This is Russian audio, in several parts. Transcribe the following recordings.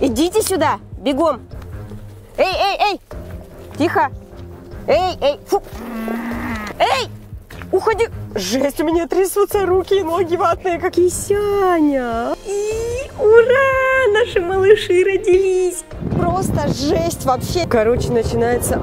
Идите сюда, бегом. Эй, эй, эй, тихо. Эй, эй, фу. Эй, уходи. Жесть, у меня трясутся руки и ноги ватные, как Есяня. И ура, наши малыши родились. Просто жесть вообще. Короче, начинается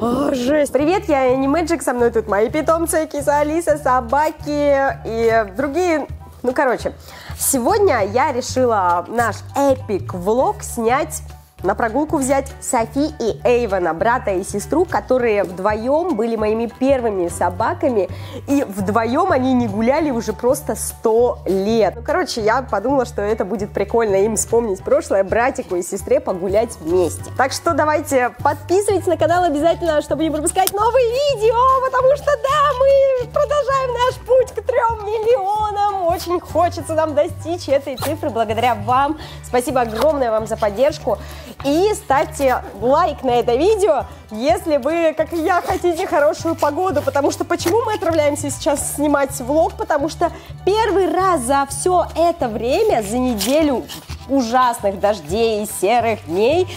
о, жесть! Привет, я не Мэджик, со мной тут мои питомцы, киса Алиса, собаки и другие... Ну, короче, сегодня я решила наш эпик влог снять на прогулку взять Софи и Эйвена, брата и сестру, которые вдвоем были моими первыми собаками, и вдвоем они не гуляли уже просто сто лет. Ну, короче, я подумала, что это будет прикольно им вспомнить прошлое, братику и сестре погулять вместе. Так что давайте подписывайтесь на канал обязательно, чтобы не пропускать новые видео, потому что да, мы продолжаем наш путь к трем миллионам. Очень хочется нам достичь этой цифры благодаря вам. Спасибо огромное вам за поддержку. И ставьте лайк на это видео, если вы, как и я, хотите хорошую погоду. Потому что почему мы отправляемся сейчас снимать влог? Потому что первый раз за все это время, за неделю ужасных дождей и серых дней,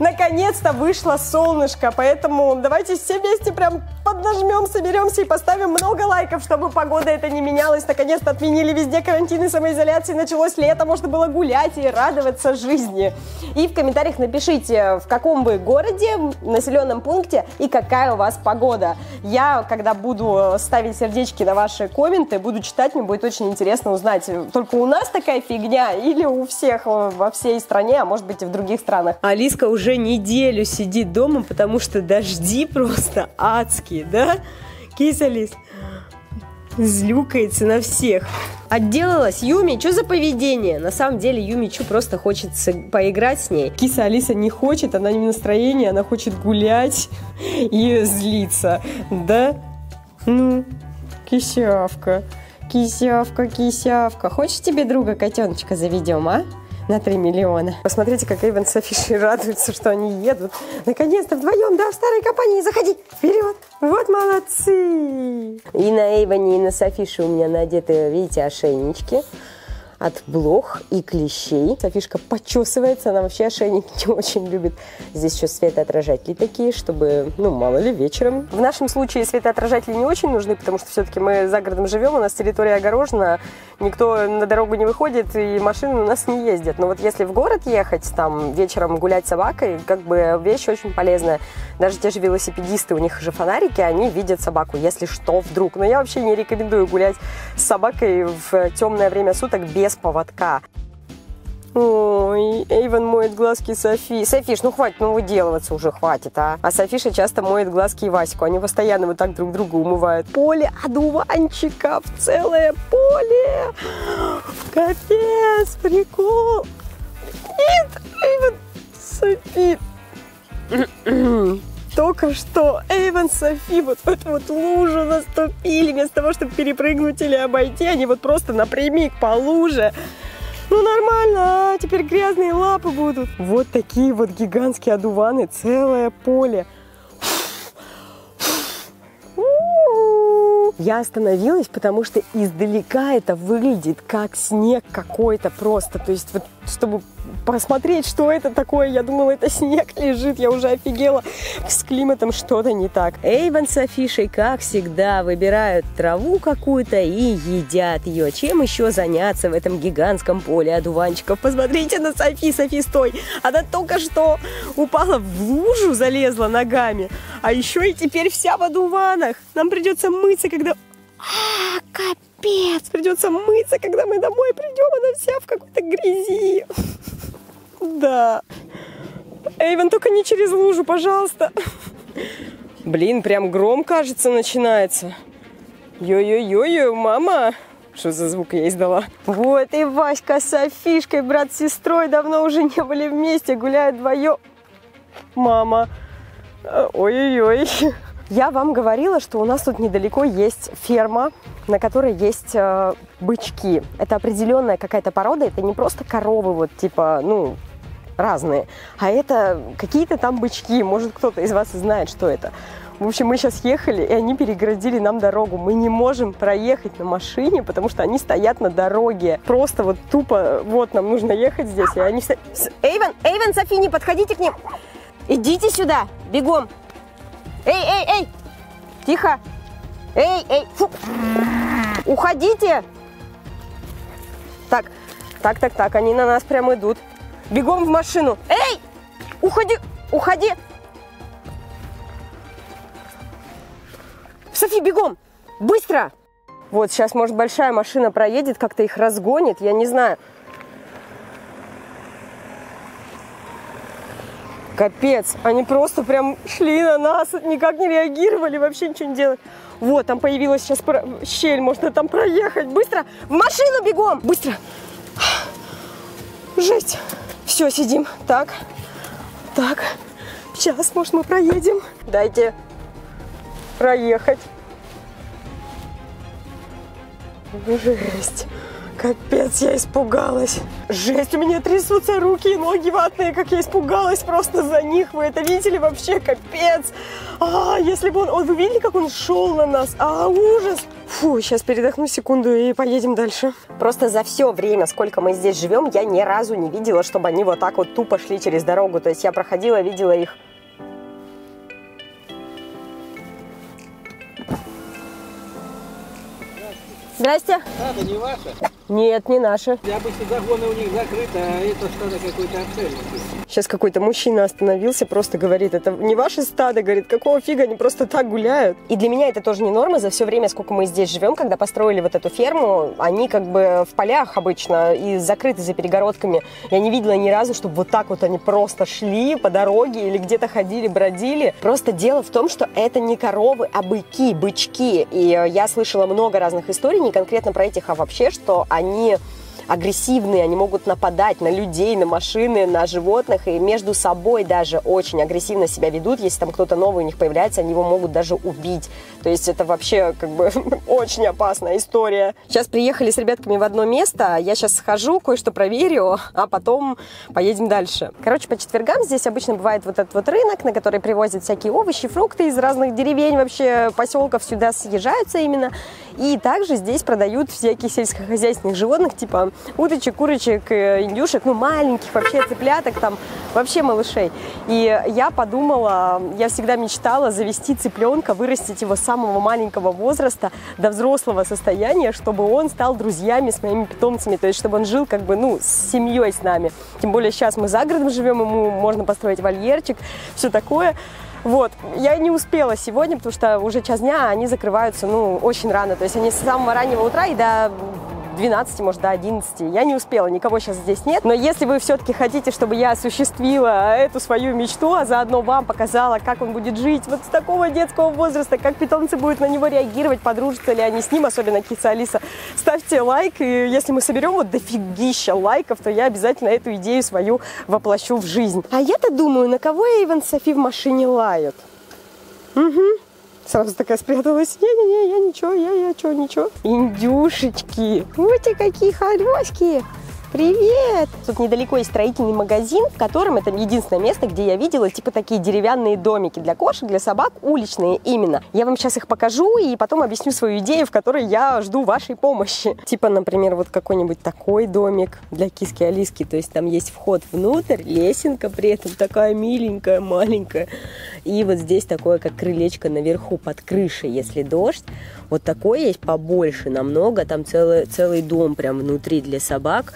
наконец-то вышло солнышко. Поэтому давайте все вместе прям поднажмем, соберемся и поставим много лайков, чтобы погода это не менялась. Наконец-то отменили везде карантин и самоизоляции. Началось лето, можно было гулять и радоваться жизни. И в комментариях напишите, в каком вы городе, населенном пункте и какая у вас погода. Я, когда буду ставить сердечки на ваши комменты, буду читать, мне будет очень интересно узнать, только у нас такая фигня или у всех во всей стране, а может быть и в других странах. Алиска уже неделю сидит дома, потому что дожди просто адские да? Киса Лис злюкается на всех. Отделалась Юми, что за поведение? На самом деле Юми Чу просто хочет поиграть с ней. Киса Алиса не хочет, она не в настроении, она хочет гулять и злиться, да? Ну, кисявка, кисявка, кисявка. Хочешь тебе друга котеночка заведем, а? На 3 миллиона. Посмотрите, как Эйвен с Афишей радуются, что они едут. Наконец-то вдвоем, да, в старой компании, заходи, вперед. Вот молодцы. И на Эйвоне, и на Софише у меня надеты, видите, ошейнички от блох и клещей. Софишка почесывается, она вообще ошейник не очень любит. Здесь еще светоотражатели такие, чтобы, ну, мало ли, вечером. В нашем случае светоотражатели не очень нужны, потому что все-таки мы за городом живем, у нас территория огорожена, никто на дорогу не выходит, и машины у нас не ездят. Но вот если в город ехать, там, вечером гулять с собакой, как бы вещь очень полезная. Даже те же велосипедисты, у них же фонарики, они видят собаку, если что вдруг. Но я вообще не рекомендую гулять с собакой в темное время суток без без поводка. Ой, Эйвен моет глазки Софи. Софиш, ну хватит, ну выделываться уже хватит, а. А Софиша часто моет глазки Ваську. Они постоянно вот так друг друга умывают. Поле одуванчиков, целое поле. Капец, прикол. Нет, Эйвен, Софи только что Эйвен Софи вот в эту вот лужу наступили. Вместо того, чтобы перепрыгнуть или обойти, они вот просто напрямик по луже. Ну нормально, а теперь грязные лапы будут. Вот такие вот гигантские одуваны, целое поле. Я остановилась, потому что издалека это выглядит как снег какой-то просто. То есть вот чтобы посмотреть, что это такое. Я думала, это снег лежит, я уже офигела. С климатом что-то не так. Эйвен с Афишей, как всегда, выбирают траву какую-то и едят ее. Чем еще заняться в этом гигантском поле одуванчиков? Посмотрите на Софи, Софи, стой! Она только что упала в лужу, залезла ногами, а еще и теперь вся в одуванах. Нам придется мыться, когда... А, капец! Придется мыться, когда мы домой придем, она вся в какой-то грязи. Да. Эйвен, только не через лужу, пожалуйста. Блин, прям гром, кажется, начинается. Йо-йо-йо-йо, мама. Что за звук я издала? Вот и Васька с Софишкой, брат с сестрой, давно уже не были вместе, гуляют вдвоем. Мама. Ой-ой-ой. Я вам говорила, что у нас тут недалеко есть ферма, на которой есть э, бычки. Это определенная какая-то порода, это не просто коровы, вот типа, ну, разные, а это какие-то там бычки. Может, кто-то из вас знает, что это. В общем, мы сейчас ехали, и они переградили нам дорогу. Мы не можем проехать на машине, потому что они стоят на дороге. Просто вот тупо, вот, нам нужно ехать здесь, и они... Эйвен, Эйвен, Софи, не подходите к ним! Идите сюда, бегом! Эй, эй, эй! Тихо! Эй, эй, фу! Уходите! Так, так, так, так, они на нас прям идут. Бегом в машину. Эй! Уходи! Уходи! Софи, бегом! Быстро! Вот, сейчас, может, большая машина проедет, как-то их разгонит, я не знаю. Капец, они просто прям шли на нас, никак не реагировали, вообще ничего не делали. Вот, там появилась сейчас щель, можно там проехать. Быстро, в машину бегом, быстро. Жесть. Все, сидим. Так, так. Сейчас, может, мы проедем. Дайте проехать. Жесть. Капец, я испугалась. Жесть, у меня трясутся руки и ноги ватные, как я испугалась просто за них. Вы это видели вообще? Капец. А, если бы он... он вы видели, как он шел на нас? А, ужас. Фу, сейчас передохну секунду и поедем дальше. Просто за все время, сколько мы здесь живем, я ни разу не видела, чтобы они вот так вот тупо шли через дорогу. То есть я проходила, видела их Здрасте. Стадо не ваше? Нет, не наше. Обычно загоны у них закрыты, а это стадо какой-то отельный. Сейчас какой-то мужчина остановился, просто говорит, это не ваше стадо, говорит, какого фига они просто так гуляют. И для меня это тоже не норма. За все время, сколько мы здесь живем, когда построили вот эту ферму, они как бы в полях обычно и закрыты за перегородками. Я не видела ни разу, чтобы вот так вот они просто шли по дороге или где-то ходили, бродили. Просто дело в том, что это не коровы, а быки, бычки. И я слышала много разных историй, не конкретно про этих, а вообще, что они они агрессивные, они могут нападать на людей, на машины, на животных, и между собой даже очень агрессивно себя ведут. Если там кто-то новый у них появляется, они его могут даже убить. То есть это вообще как бы очень опасная история. Сейчас приехали с ребятками в одно место, я сейчас схожу, кое-что проверю, а потом поедем дальше. Короче, по четвергам здесь обычно бывает вот этот вот рынок, на который привозят всякие овощи, фрукты из разных деревень, вообще поселков сюда съезжаются именно. И также здесь продают всякие сельскохозяйственных животных, типа уточек, курочек, э, индюшек, ну, маленьких вообще цыпляток, там, вообще малышей. И я подумала, я всегда мечтала завести цыпленка, вырастить его с самого маленького возраста до взрослого состояния, чтобы он стал друзьями с моими питомцами, то есть чтобы он жил как бы, ну, с семьей с нами. Тем более сейчас мы за городом живем, ему можно построить вольерчик, все такое. Вот, я не успела сегодня, потому что уже час дня, а они закрываются, ну, очень рано. То есть они с самого раннего утра и до 12, может, до 11. Я не успела, никого сейчас здесь нет. Но если вы все-таки хотите, чтобы я осуществила эту свою мечту, а заодно вам показала, как он будет жить вот с такого детского возраста, как питомцы будут на него реагировать, подружатся ли они с ним, особенно киса Алиса, ставьте лайк. И если мы соберем вот дофигища лайков, то я обязательно эту идею свою воплощу в жизнь. А я-то думаю, на кого Эйвен Софи в машине лают? Угу. Сразу такая спряталась. Не-не-не, я ничего, я, я что, ничего. Индюшечки. Вот и какие хорёськи. Привет! Тут недалеко есть строительный магазин, в котором это единственное место, где я видела типа такие деревянные домики для кошек, для собак, уличные именно. Я вам сейчас их покажу и потом объясню свою идею, в которой я жду вашей помощи. Типа, например, вот какой-нибудь такой домик для киски Алиски. То есть там есть вход внутрь, лесенка при этом такая миленькая, маленькая. И вот здесь такое, как крылечко наверху под крышей, если дождь. Вот такой есть побольше намного, там целый, целый дом прям внутри для собак.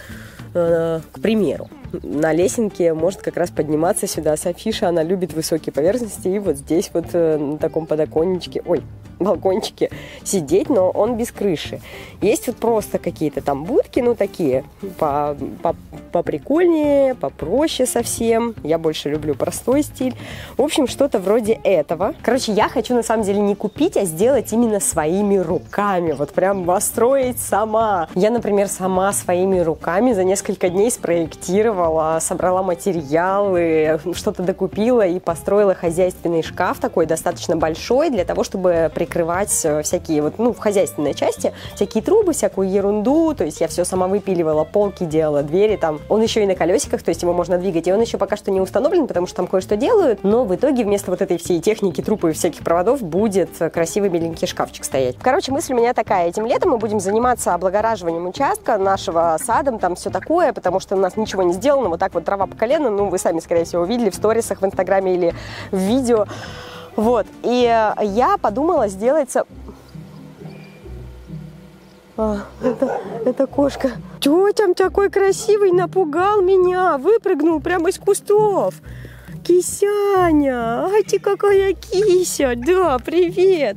Э, к примеру, на лесенке может как раз подниматься сюда Софиша, она любит высокие поверхности, и вот здесь вот э, на таком подоконничке, ой, балкончике сидеть, но он без крыши. Есть вот просто какие-то там будки, ну такие, по, по, поприкольнее, попроще совсем. Я больше люблю простой стиль. В общем, что-то вроде этого. Короче, я хочу на самом деле не купить, а сделать именно своими руками. Вот прям построить сама. Я, например, сама своими руками за несколько дней спроектировала, собрала материалы, что-то докупила и построила хозяйственный шкаф такой достаточно большой для того, чтобы при прикрывать э, всякие вот, ну, в хозяйственной части, всякие трубы, всякую ерунду, то есть я все сама выпиливала, полки делала, двери там. Он еще и на колесиках, то есть его можно двигать, и он еще пока что не установлен, потому что там кое-что делают, но в итоге вместо вот этой всей техники, трупа и всяких проводов будет красивый миленький шкафчик стоять. Короче, мысль у меня такая, этим летом мы будем заниматься облагораживанием участка нашего садом, там все такое, потому что у нас ничего не сделано, вот так вот трава по колено, ну, вы сами, скорее всего, видели в сторисах в Инстаграме или в видео. Вот, и я подумала сделать... А, это, это кошка. Там такой красивый напугал меня? Выпрыгнул прямо из кустов. Кисяня, ты какая кися, да, привет,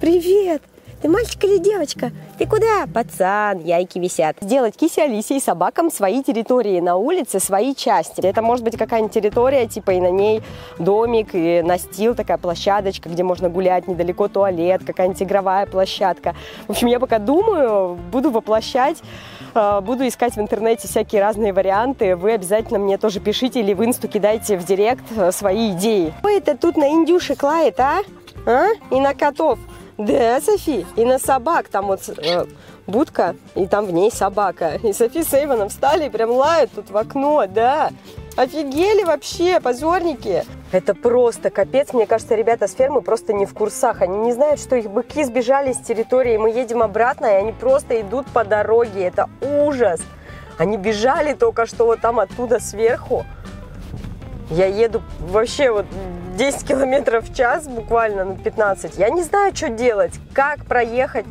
привет. Ты мальчик или девочка? Ты куда? Пацан, яйки висят. Сделать кисе Алисе и собакам свои территории на улице, свои части. Это может быть какая-нибудь территория, типа и на ней домик, и настил, такая площадочка, где можно гулять, недалеко туалет, какая-нибудь игровая площадка. В общем, я пока думаю, буду воплощать э, Буду искать в интернете всякие разные варианты. Вы обязательно мне тоже пишите или в инсту кидайте в директ э, свои идеи. Ой, это тут на индюшек лает, а? а? И на котов. Да, Софи, и на собак, там вот э, будка, и там в ней собака. И Софи с Эйвоном встали и прям лают тут в окно, да. Офигели вообще, позорники. Это просто капец. Мне кажется, ребята с фермы просто не в курсах. Они не знают, что их быки сбежали с территории. Мы едем обратно, и они просто идут по дороге. Это ужас. Они бежали только что вот там оттуда сверху. Я еду вообще вот 10 километров в час, буквально, ну 15. Я не знаю, что делать, как проехать.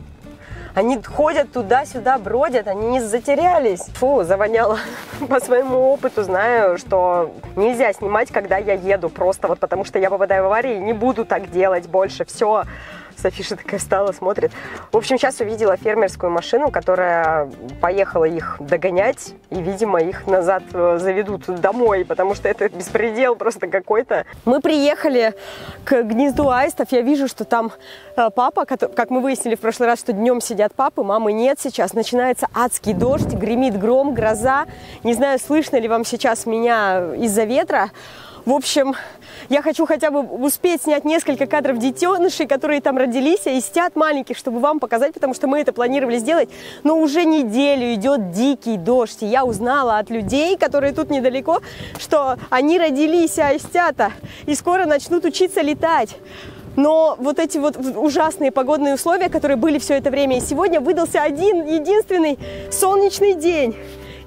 Они ходят туда-сюда, бродят, они не затерялись. Фу, завоняло. По своему опыту знаю, что нельзя снимать, когда я еду, просто вот потому что я попадаю в аварии, не буду так делать больше. Все, Софиша такая встала, смотрит. В общем, сейчас увидела фермерскую машину, которая поехала их догонять, и, видимо, их назад э, заведут домой, потому что это беспредел просто какой-то. Мы приехали к гнезду аистов, я вижу, что там э, папа, как мы выяснили в прошлый раз, что днем сидят папы, мамы нет сейчас, начинается адский дождь, гремит гром, гроза. Не знаю, слышно ли вам сейчас меня из-за ветра. В общем, я хочу хотя бы успеть снять несколько кадров детенышей, которые там родились, и стят маленьких, чтобы вам показать, потому что мы это планировали сделать. Но уже неделю идет дикий дождь, и я узнала от людей, которые тут недалеко, что они родились аистята и скоро начнут учиться летать. Но вот эти вот ужасные погодные условия, которые были все это время, и сегодня выдался один единственный солнечный день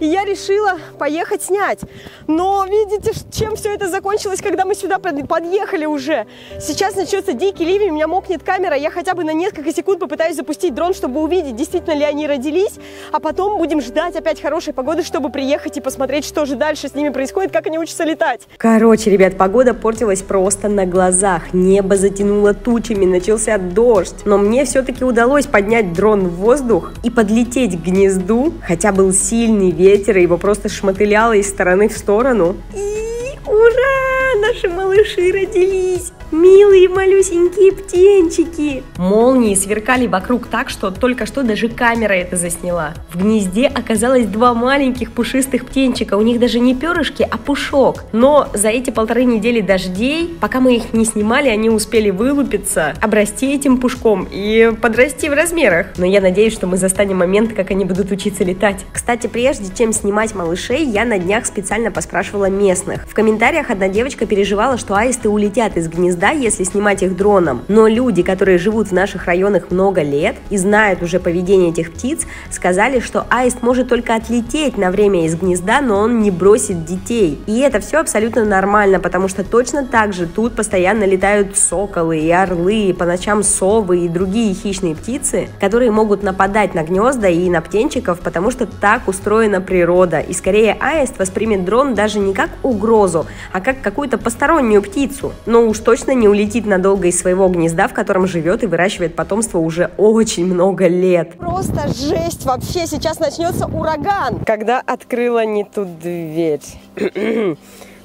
и я решила поехать снять. Но видите, чем все это закончилось, когда мы сюда подъехали уже. Сейчас начнется дикий ливень, у меня мокнет камера, я хотя бы на несколько секунд попытаюсь запустить дрон, чтобы увидеть, действительно ли они родились, а потом будем ждать опять хорошей погоды, чтобы приехать и посмотреть, что же дальше с ними происходит, как они учатся летать. Короче, ребят, погода портилась просто на глазах, небо затянуло тучами, начался дождь, но мне все-таки удалось поднять дрон в воздух и подлететь к гнезду, хотя был сильный ветер, ветер, его просто шмотыляло из стороны в сторону. И ура! Наши малыши родились! Милые малюсенькие птенчики. Молнии сверкали вокруг так, что только что даже камера это засняла. В гнезде оказалось два маленьких пушистых птенчика. У них даже не перышки, а пушок. Но за эти полторы недели дождей, пока мы их не снимали, они успели вылупиться, обрасти этим пушком и подрасти в размерах. Но я надеюсь, что мы застанем момент, как они будут учиться летать. Кстати, прежде чем снимать малышей, я на днях специально поспрашивала местных. В комментариях одна девочка переживала, что аисты улетят из гнезда да, если снимать их дроном. Но люди, которые живут в наших районах много лет и знают уже поведение этих птиц, сказали, что аист может только отлететь на время из гнезда, но он не бросит детей. И это все абсолютно нормально, потому что точно так же тут постоянно летают соколы и орлы, и по ночам совы и другие хищные птицы, которые могут нападать на гнезда и на птенчиков, потому что так устроена природа. И скорее аист воспримет дрон даже не как угрозу, а как какую-то постороннюю птицу. Но уж точно не улетит надолго из своего гнезда, в котором живет и выращивает потомство уже очень много лет. Просто жесть вообще, сейчас начнется ураган. Когда открыла не ту дверь.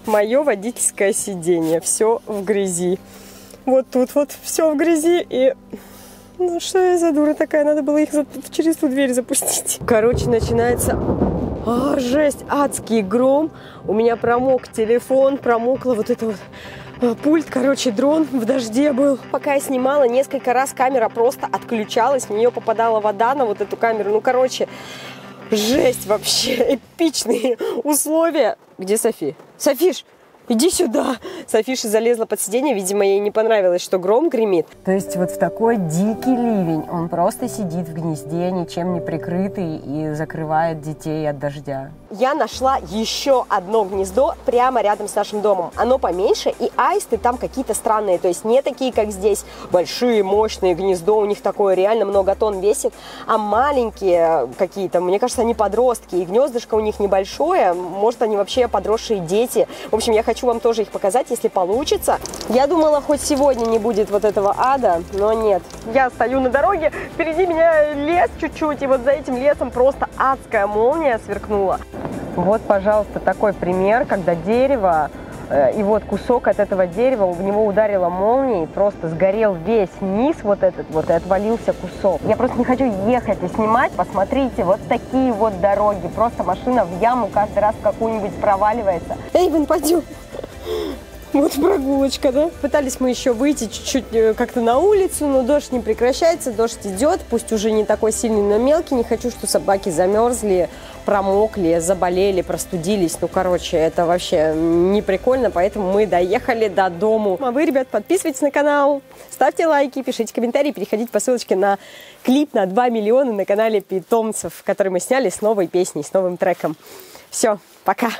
Мое водительское сиденье, все в грязи. Вот тут вот все в грязи и... Ну что я за дура такая, надо было их через ту дверь запустить. Короче, начинается а, жесть, адский гром. У меня промок телефон, промокла вот эта вот пульт, короче, дрон в дожде был. Пока я снимала, несколько раз камера просто отключалась, в нее попадала вода на вот эту камеру. Ну, короче, жесть вообще, эпичные условия. Где Софи? Софиш, иди сюда. Софиша залезла под сиденье, видимо, ей не понравилось, что гром гремит. То есть вот в такой дикий ливень он просто сидит в гнезде, ничем не прикрытый и закрывает детей от дождя. Я нашла еще одно гнездо прямо рядом с нашим домом. Оно поменьше, и аисты там какие-то странные, то есть не такие, как здесь, большие, мощные гнездо, у них такое реально много тонн весит, а маленькие какие-то, мне кажется, они подростки, и гнездышко у них небольшое, может, они вообще подросшие дети. В общем, я хочу вам тоже их показать, если получится. Я думала, хоть сегодня не будет вот этого ада, но нет. Я стою на дороге, впереди меня лес чуть-чуть, и вот за этим лесом просто адская молния сверкнула. Вот, пожалуйста, такой пример, когда дерево, э, и вот кусок от этого дерева, в него ударила молния, и просто сгорел весь низ вот этот вот, и отвалился кусок. Я просто не хочу ехать и снимать. Посмотрите, вот такие вот дороги. Просто машина в яму каждый раз какую-нибудь проваливается. Эйвен, пойдем. Вот прогулочка, да? Пытались мы еще выйти чуть-чуть э, как-то на улицу, но дождь не прекращается, дождь идет, пусть уже не такой сильный, но мелкий. Не хочу, что собаки замерзли, промокли, заболели, простудились. Ну, короче, это вообще не прикольно, поэтому мы доехали до дому. А вы, ребят, подписывайтесь на канал, ставьте лайки, пишите комментарии, переходите по ссылочке на клип на 2 миллиона на канале питомцев, который мы сняли с новой песней, с новым треком. Все, пока!